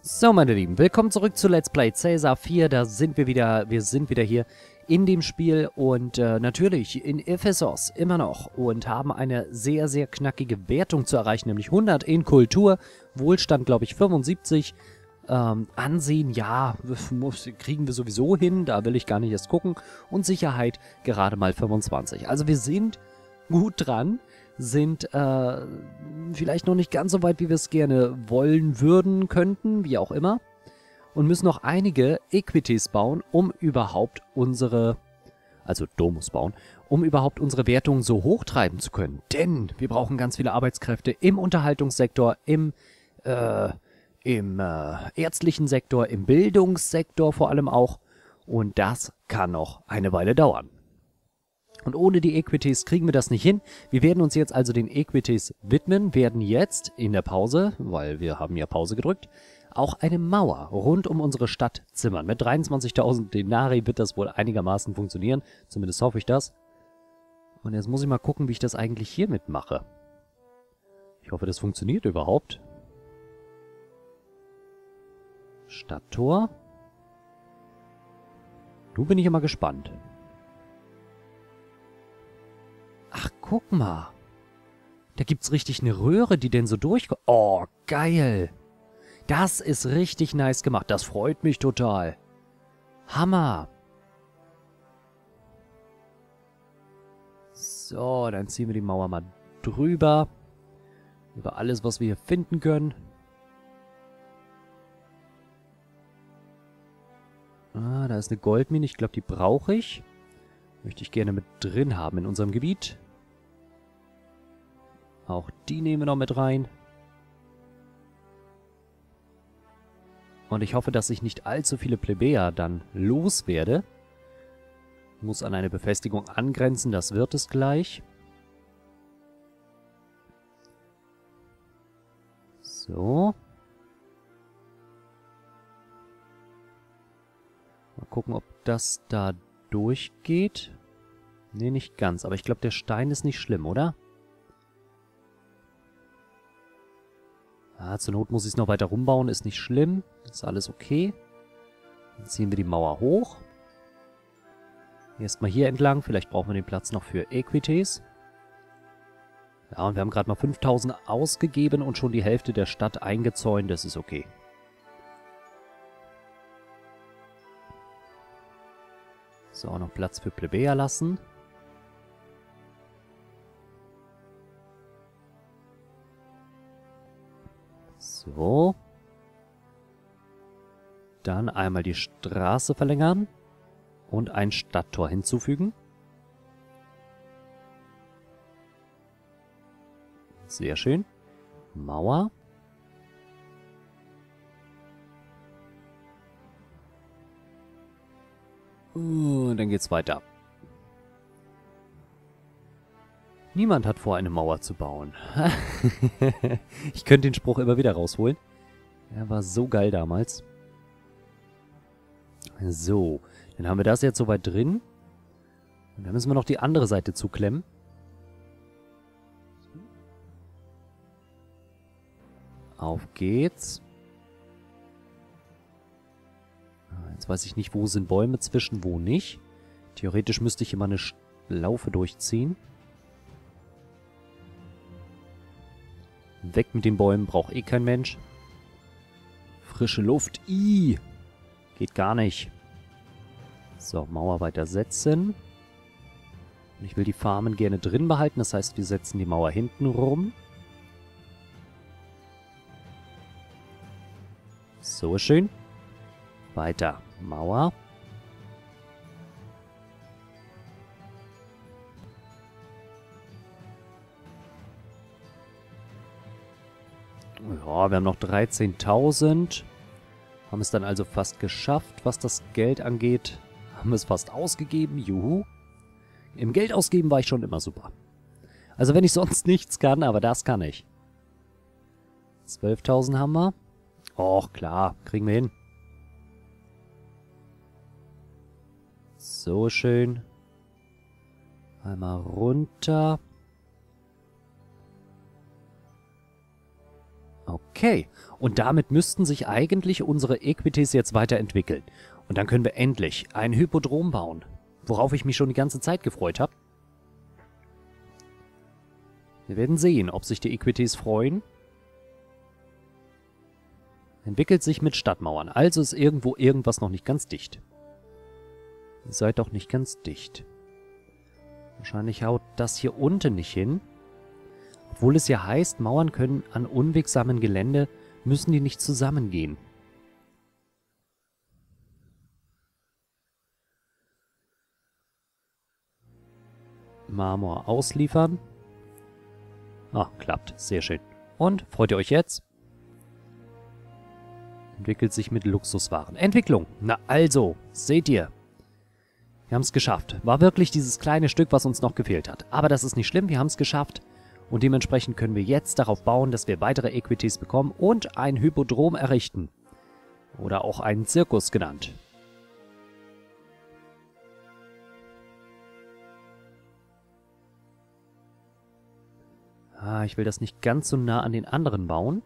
So, meine Lieben, willkommen zurück zu Let's Play Caesar 4. Da sind wir wieder, wir sind wieder hier in dem Spiel und äh, natürlich in Ephesos immer noch und haben eine sehr, sehr knackige Wertung zu erreichen, nämlich 100 in Kultur, Wohlstand, glaube ich, 75, ähm, Ansehen, ja, muss, kriegen wir sowieso hin, da will ich gar nicht erst gucken und Sicherheit gerade mal 25. Also wir sind gut dran sind äh, vielleicht noch nicht ganz so weit, wie wir es gerne wollen würden, könnten, wie auch immer. Und müssen noch einige Equities bauen, um überhaupt unsere, also Domus bauen, um überhaupt unsere Wertungen so hochtreiben zu können. Denn wir brauchen ganz viele Arbeitskräfte im Unterhaltungssektor, im, äh, im äh, ärztlichen Sektor, im Bildungssektor vor allem auch. Und das kann noch eine Weile dauern. Und ohne die Equities kriegen wir das nicht hin. Wir werden uns jetzt also den Equities widmen, werden jetzt in der Pause, weil wir haben ja Pause gedrückt, auch eine Mauer rund um unsere Stadt zimmern. Mit 23.000 Denari wird das wohl einigermaßen funktionieren. Zumindest hoffe ich das. Und jetzt muss ich mal gucken, wie ich das eigentlich hiermit mache. Ich hoffe, das funktioniert überhaupt. Stadttor. Du bin ich immer gespannt. Guck mal. Da gibt's richtig eine Röhre, die denn so durchkommt. Oh, geil. Das ist richtig nice gemacht. Das freut mich total. Hammer. So, dann ziehen wir die Mauer mal drüber. Über alles, was wir hier finden können. Ah, da ist eine Goldmine. Ich glaube, die brauche ich. Möchte ich gerne mit drin haben in unserem Gebiet. Auch die nehmen wir noch mit rein. Und ich hoffe, dass ich nicht allzu viele Plebejer dann loswerde. Muss an eine Befestigung angrenzen, das wird es gleich. So. Mal gucken, ob das da durchgeht. Ne, nicht ganz. Aber ich glaube, der Stein ist nicht schlimm, oder? Ja, zur Not muss ich es noch weiter rumbauen, ist nicht schlimm. Ist alles okay. Dann ziehen wir die Mauer hoch. Erstmal hier entlang, vielleicht brauchen wir den Platz noch für Equities. Ja, und wir haben gerade mal 5000 ausgegeben und schon die Hälfte der Stadt eingezäunt, das ist okay. So, noch Platz für Plebejer lassen. So. Dann einmal die Straße verlängern und ein Stadttor hinzufügen. Sehr schön. Mauer. Und dann geht's weiter. Niemand hat vor, eine Mauer zu bauen. ich könnte den Spruch immer wieder rausholen. Er war so geil damals. So, dann haben wir das jetzt soweit drin. Und dann müssen wir noch die andere Seite zuklemmen. Auf geht's. Jetzt weiß ich nicht, wo sind Bäume zwischen, wo nicht. Theoretisch müsste ich immer eine Laufe durchziehen. Weg mit den Bäumen, braucht eh kein Mensch. Frische Luft, i, Geht gar nicht. So, Mauer weiter setzen. Und ich will die Farmen gerne drin behalten, das heißt, wir setzen die Mauer hinten rum. So schön. Weiter. Mauer. Ja, wir haben noch 13.000. Haben es dann also fast geschafft, was das Geld angeht. Haben es fast ausgegeben, juhu. Im Geld ausgeben war ich schon immer super. Also wenn ich sonst nichts kann, aber das kann ich. 12.000 haben wir. Och, klar, kriegen wir hin. So schön. Einmal runter. Okay, und damit müssten sich eigentlich unsere Equities jetzt weiterentwickeln. Und dann können wir endlich ein Hypodrom bauen, worauf ich mich schon die ganze Zeit gefreut habe. Wir werden sehen, ob sich die Equities freuen. Entwickelt sich mit Stadtmauern, also ist irgendwo irgendwas noch nicht ganz dicht. Ihr seid doch nicht ganz dicht. Wahrscheinlich haut das hier unten nicht hin. Obwohl es ja heißt, Mauern können an unwegsamen Gelände, müssen die nicht zusammengehen. Marmor ausliefern. Ah, klappt. Sehr schön. Und, freut ihr euch jetzt? Entwickelt sich mit Luxuswaren. Entwicklung. Na also, seht ihr. Wir haben es geschafft. War wirklich dieses kleine Stück, was uns noch gefehlt hat. Aber das ist nicht schlimm, wir haben es geschafft. Und dementsprechend können wir jetzt darauf bauen, dass wir weitere Equities bekommen und ein Hypodrom errichten. Oder auch einen Zirkus genannt. Ah, ich will das nicht ganz so nah an den anderen bauen.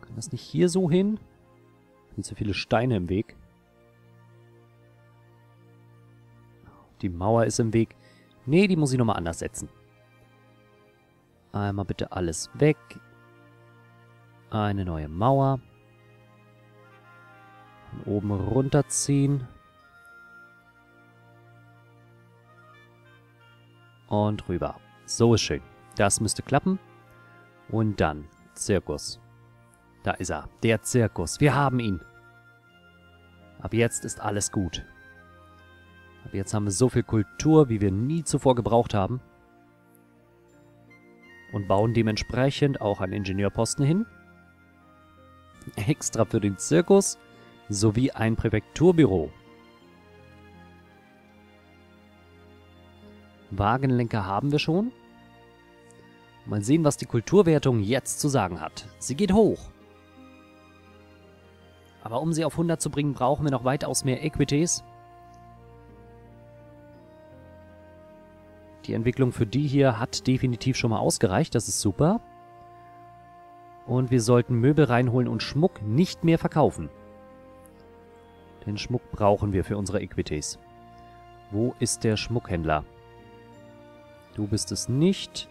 Kann das nicht hier so hin? Sind zu viele Steine im Weg. Die Mauer ist im Weg. Nee, die muss ich nochmal anders setzen. Einmal bitte alles weg. Eine neue Mauer. Von oben runterziehen. Und rüber. So ist schön. Das müsste klappen. Und dann Zirkus. Da ist er. Der Zirkus. Wir haben ihn. Ab jetzt ist alles gut. Ab jetzt haben wir so viel Kultur, wie wir nie zuvor gebraucht haben. Und bauen dementsprechend auch einen Ingenieurposten hin. Extra für den Zirkus. Sowie ein Präfekturbüro. Wagenlenker haben wir schon. Mal sehen, was die Kulturwertung jetzt zu sagen hat. Sie geht hoch. Aber um sie auf 100 zu bringen, brauchen wir noch weitaus mehr Equities. Die Entwicklung für die hier hat definitiv schon mal ausgereicht. Das ist super. Und wir sollten Möbel reinholen und Schmuck nicht mehr verkaufen. Den Schmuck brauchen wir für unsere Equities. Wo ist der Schmuckhändler? Du bist es nicht.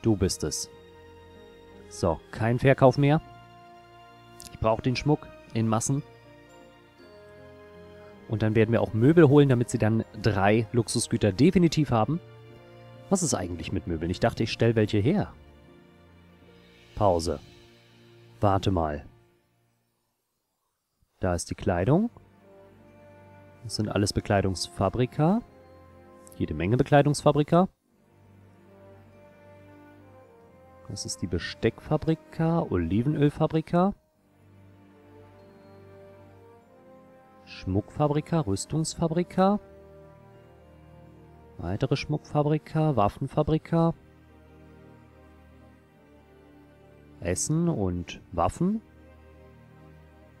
Du bist es. So, kein Verkauf mehr. Ich brauche den Schmuck in Massen. Und dann werden wir auch Möbel holen, damit sie dann drei Luxusgüter definitiv haben. Was ist eigentlich mit Möbeln? Ich dachte, ich stelle welche her. Pause. Warte mal. Da ist die Kleidung. Das sind alles Bekleidungsfabrika. Jede Menge Bekleidungsfabrika. Das ist die Besteckfabrika, Olivenölfabrika. Schmuckfabrika, Rüstungsfabrika. Weitere Schmuckfabrika, Waffenfabrika. Essen und Waffen.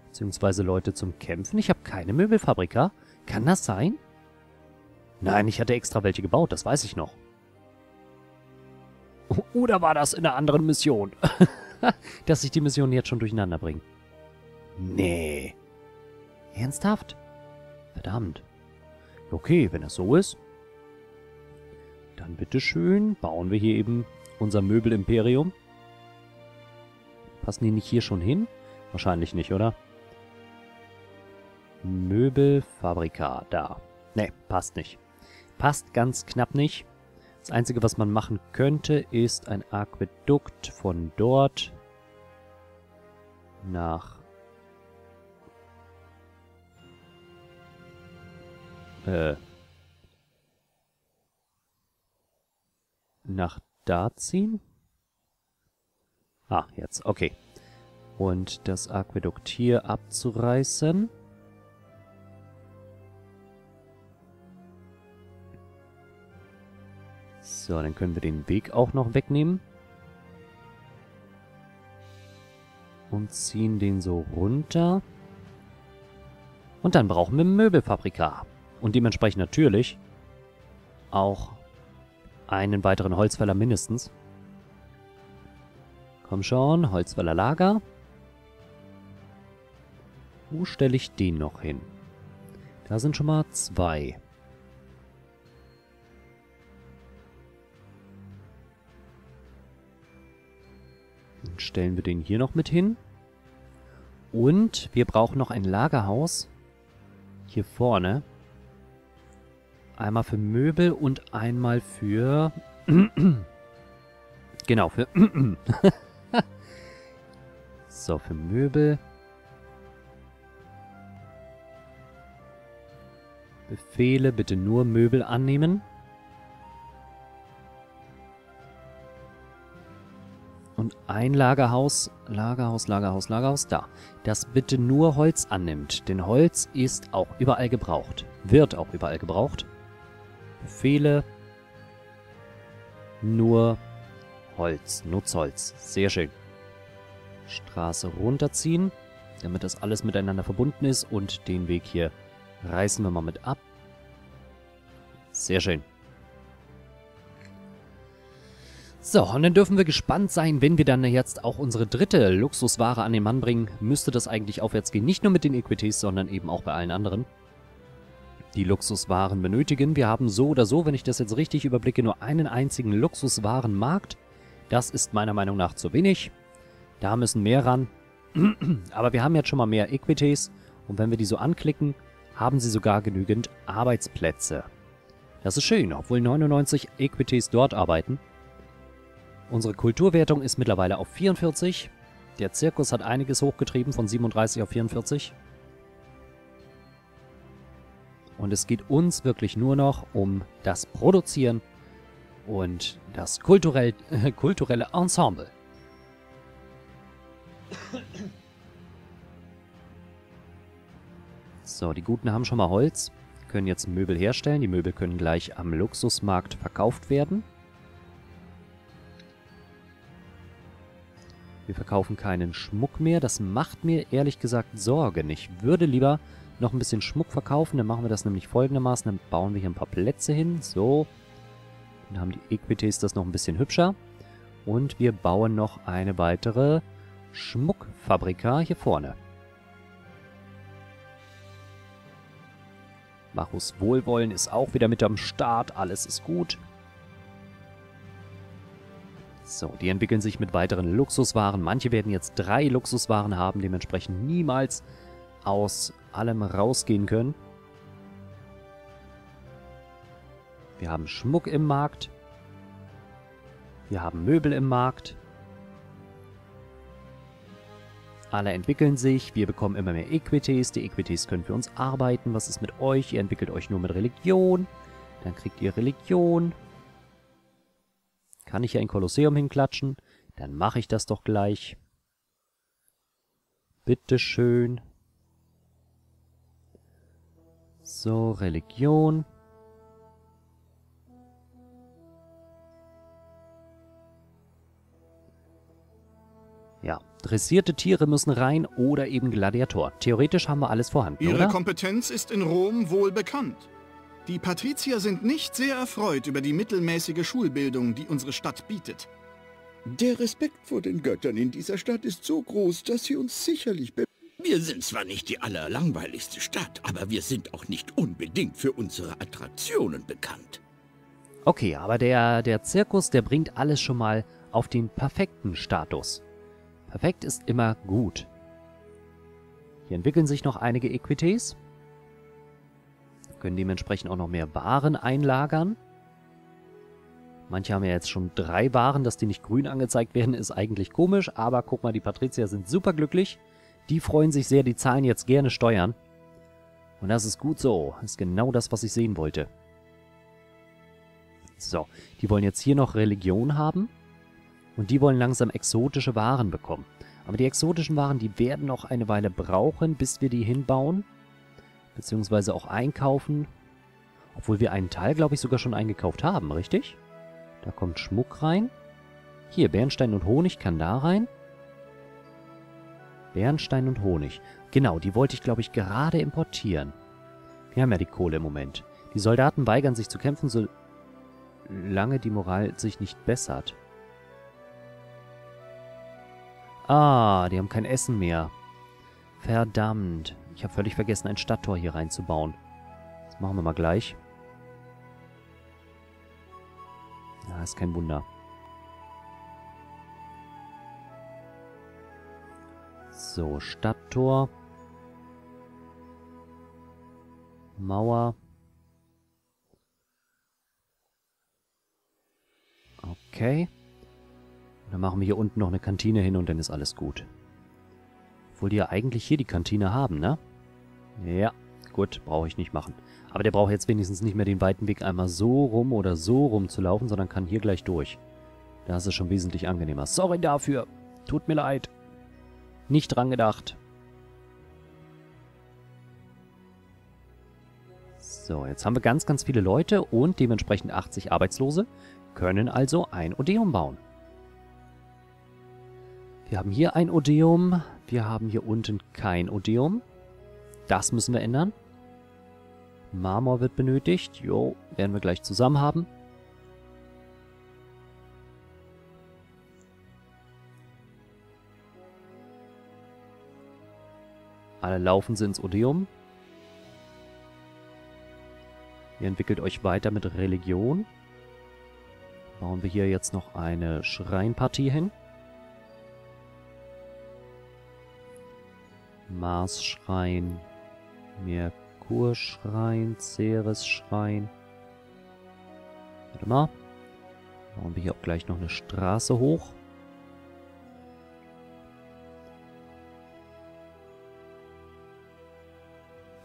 Beziehungsweise Leute zum Kämpfen. Ich habe keine Möbelfabrika. Kann das sein? Nein, ich hatte extra welche gebaut, das weiß ich noch. Oder war das in einer anderen Mission? Dass ich die Mission jetzt schon durcheinander bringe. Nee. Ernsthaft? Verdammt. Okay, wenn das so ist, dann bitteschön, bauen wir hier eben unser Möbelimperium. Passen die nicht hier schon hin? Wahrscheinlich nicht, oder? Möbelfabrika, da. Ne, passt nicht. Passt ganz knapp nicht. Das Einzige, was man machen könnte, ist ein Aquädukt von dort nach äh, nach da ziehen. Ah, jetzt, okay. Und das Aquädukt hier abzureißen. So, dann können wir den Weg auch noch wegnehmen. Und ziehen den so runter. Und dann brauchen wir Möbelfabrika. Und dementsprechend natürlich auch einen weiteren Holzfäller mindestens. Komm schon, Holzfäller Lager. Wo stelle ich den noch hin? Da sind schon mal zwei. Dann stellen wir den hier noch mit hin. Und wir brauchen noch ein Lagerhaus. Hier vorne. Einmal für Möbel und einmal für... genau, für... so, für Möbel. Befehle bitte nur Möbel annehmen. Und ein Lagerhaus, Lagerhaus, Lagerhaus, Lagerhaus, da. Das bitte nur Holz annimmt. Denn Holz ist auch überall gebraucht. Wird auch überall gebraucht. Befehle. Nur Holz, Nutzholz. Sehr schön. Straße runterziehen, damit das alles miteinander verbunden ist. Und den Weg hier reißen wir mal mit ab. Sehr schön. So, und dann dürfen wir gespannt sein, wenn wir dann jetzt auch unsere dritte Luxusware an den Mann bringen, müsste das eigentlich aufwärts gehen. Nicht nur mit den Equities, sondern eben auch bei allen anderen, die Luxuswaren benötigen. Wir haben so oder so, wenn ich das jetzt richtig überblicke, nur einen einzigen Luxuswarenmarkt. Das ist meiner Meinung nach zu wenig. Da müssen mehr ran. Aber wir haben jetzt schon mal mehr Equities und wenn wir die so anklicken, haben sie sogar genügend Arbeitsplätze. Das ist schön, obwohl 99 Equities dort arbeiten. Unsere Kulturwertung ist mittlerweile auf 44. Der Zirkus hat einiges hochgetrieben von 37 auf 44. Und es geht uns wirklich nur noch um das Produzieren und das kulturell, äh, kulturelle Ensemble. So, die Guten haben schon mal Holz, können jetzt Möbel herstellen. Die Möbel können gleich am Luxusmarkt verkauft werden. Wir verkaufen keinen Schmuck mehr. Das macht mir ehrlich gesagt Sorgen. Ich würde lieber noch ein bisschen Schmuck verkaufen. Dann machen wir das nämlich folgendermaßen. Dann bauen wir hier ein paar Plätze hin. So. Dann haben die Equities das noch ein bisschen hübscher. Und wir bauen noch eine weitere Schmuckfabrika hier vorne. Marus Wohlwollen ist auch wieder mit am Start. Alles ist gut. So, die entwickeln sich mit weiteren Luxuswaren. Manche werden jetzt drei Luxuswaren haben, dementsprechend niemals aus allem rausgehen können. Wir haben Schmuck im Markt. Wir haben Möbel im Markt. Alle entwickeln sich, wir bekommen immer mehr Equities. Die Equities können für uns arbeiten. Was ist mit euch? Ihr entwickelt euch nur mit Religion. Dann kriegt ihr Religion. Kann ich hier ein Kolosseum hinklatschen? Dann mache ich das doch gleich. Bitteschön. So, Religion. Ja, dressierte Tiere müssen rein oder eben Gladiator. Theoretisch haben wir alles vorhanden, Ihre oder? Kompetenz ist in Rom wohl bekannt. Die Patrizier sind nicht sehr erfreut über die mittelmäßige Schulbildung, die unsere Stadt bietet. Der Respekt vor den Göttern in dieser Stadt ist so groß, dass sie uns sicherlich be Wir sind zwar nicht die allerlangweiligste Stadt, aber wir sind auch nicht unbedingt für unsere Attraktionen bekannt. Okay, aber der, der Zirkus, der bringt alles schon mal auf den perfekten Status. Perfekt ist immer gut. Hier entwickeln sich noch einige Equities können dementsprechend auch noch mehr Waren einlagern. Manche haben ja jetzt schon drei Waren, dass die nicht grün angezeigt werden, ist eigentlich komisch, aber guck mal, die Patrizier sind super glücklich. Die freuen sich sehr, die zahlen jetzt gerne Steuern. Und das ist gut so, das ist genau das, was ich sehen wollte. So, die wollen jetzt hier noch Religion haben. Und die wollen langsam exotische Waren bekommen. Aber die exotischen Waren, die werden noch eine Weile brauchen, bis wir die hinbauen beziehungsweise auch einkaufen. Obwohl wir einen Teil, glaube ich, sogar schon eingekauft haben, richtig? Da kommt Schmuck rein. Hier, Bernstein und Honig kann da rein. Bernstein und Honig. Genau, die wollte ich, glaube ich, gerade importieren. Wir haben ja die Kohle im Moment. Die Soldaten weigern sich zu kämpfen, so... lange die Moral sich nicht bessert. Ah, die haben kein Essen mehr. Verdammt. Ich habe völlig vergessen, ein Stadttor hier reinzubauen. Das machen wir mal gleich. Ja, ist kein Wunder. So, Stadttor. Mauer. Okay. Dann machen wir hier unten noch eine Kantine hin und dann ist alles gut. Obwohl die ja eigentlich hier die Kantine haben, ne? Ja, gut, brauche ich nicht machen. Aber der braucht jetzt wenigstens nicht mehr den weiten Weg einmal so rum oder so rum zu laufen, sondern kann hier gleich durch. Da ist schon wesentlich angenehmer. Sorry dafür. Tut mir leid. Nicht dran gedacht. So, jetzt haben wir ganz, ganz viele Leute und dementsprechend 80 Arbeitslose, können also ein Odeum bauen. Wir haben hier ein Odeum, wir haben hier unten kein Odeum. Das müssen wir ändern. Marmor wird benötigt. Jo, werden wir gleich zusammen haben. Alle laufen sie ins Odeum. Ihr entwickelt euch weiter mit Religion. Bauen wir hier jetzt noch eine Schreinpartie hin. Mars-Schrein, Merkur-Schrein, Ceres-Schrein. Warte mal. Bauen wir hier auch gleich noch eine Straße hoch.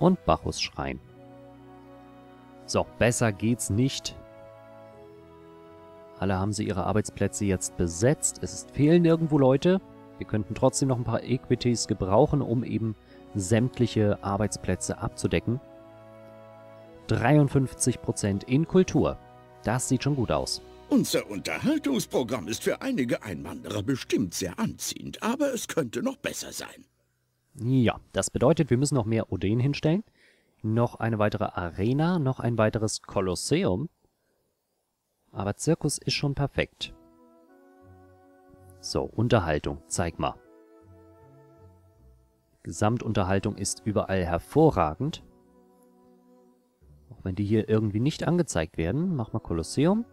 Und Bacchus-Schrein. So, besser geht's nicht. Alle haben sie ihre Arbeitsplätze jetzt besetzt. Es fehlen irgendwo Leute. Wir könnten trotzdem noch ein paar Equities gebrauchen, um eben sämtliche Arbeitsplätze abzudecken. 53% in Kultur. Das sieht schon gut aus. Unser Unterhaltungsprogramm ist für einige Einwanderer bestimmt sehr anziehend, aber es könnte noch besser sein. Ja, das bedeutet, wir müssen noch mehr Oden hinstellen noch eine weitere Arena, noch ein weiteres Kolosseum. Aber Zirkus ist schon perfekt. So, Unterhaltung, zeig mal. Gesamtunterhaltung ist überall hervorragend. Auch wenn die hier irgendwie nicht angezeigt werden. Mach mal Kolosseum.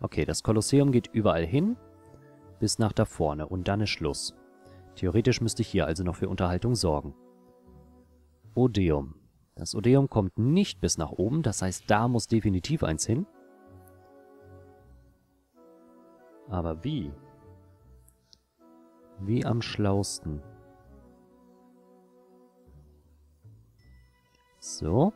Okay, das Kolosseum geht überall hin. Bis nach da vorne und dann ist Schluss. Theoretisch müsste ich hier also noch für Unterhaltung sorgen. Odeum. Das Odeum kommt nicht bis nach oben, das heißt, da muss definitiv eins hin. Aber wie? Wie am schlausten. So.